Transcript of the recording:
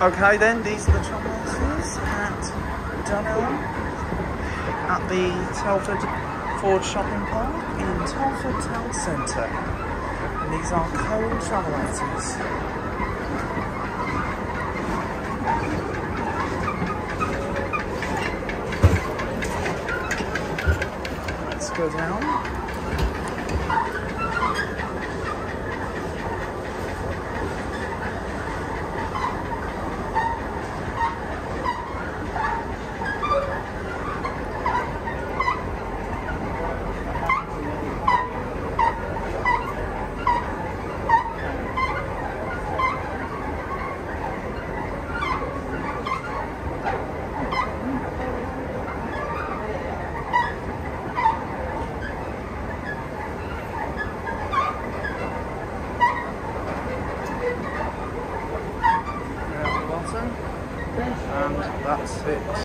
Okay then, these are the trollhouses at Dunelm at the Telford Forge Shopping Park in Telford Town Centre. And these are Kone travellators. Let's go down. And that's it.